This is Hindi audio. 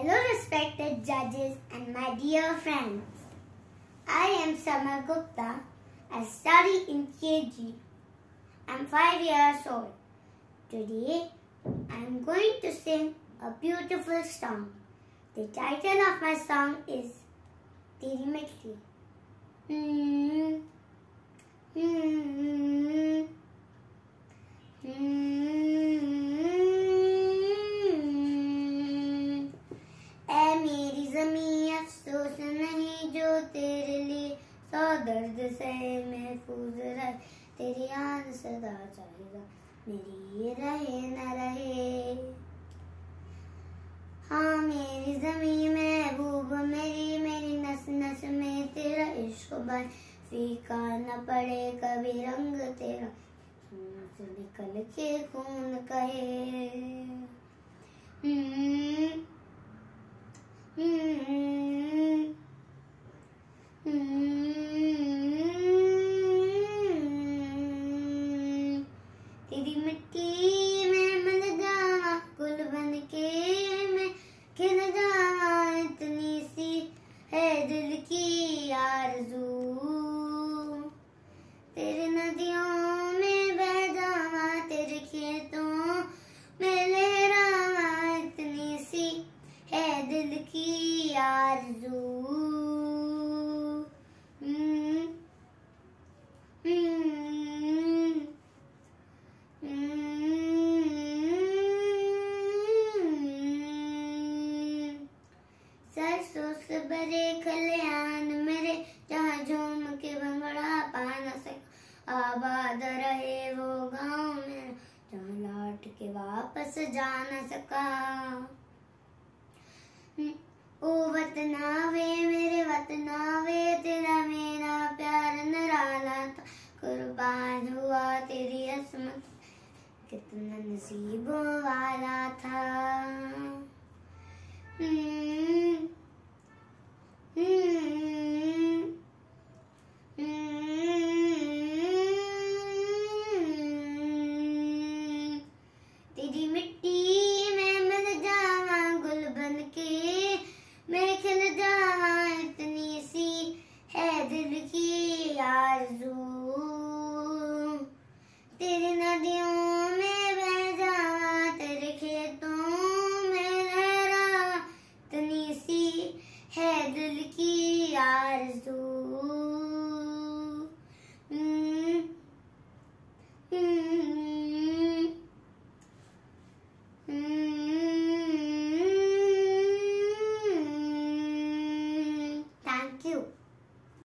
Hello, respected judges and my dear friends. I am Samar Gupta. I study in KG. I'm five years old. Today, I'm going to sing a beautiful song. The title of my song is Teri Mitti. Hmm. Hmm. सौ दर्द से महफूज रहे। तेरी याद सदा चाहिए मेरी ये रहे न रहे। हाँ मेरी जमी महबूब, मेरी मेरी नस नस में तेरा इश्क बन। फीका न पड़े कभी रंग तेरा निकल के खून कहे हम्म हम्म हम्म तेरी मिट्टी में मिल जावा गुल बन के मैं खिल जावा इतनी सी है दिल की आरज़ू तेरे नदियों में बह जावा तेरे खेतों में लहरावा इतनी सी है दिल की आरज़ू। हम्म, हम्म। सरसों से खलियान मेरे जहाँ झूम के भंगड़ा पा न सका। आबाद रहे वो गाँव में जहाँ लौट के वापस जा न सका। ओ वतनावे, मेरे वतनावे, तेरा मेरा प्यार नराला था। कुर्बान हुआ तेरी असमत कितना नसीबों वाला मजलूम तेरी नदियों में बह जावा तेरे खेतों में लहरा तनी सी है दिल की आरज़ू।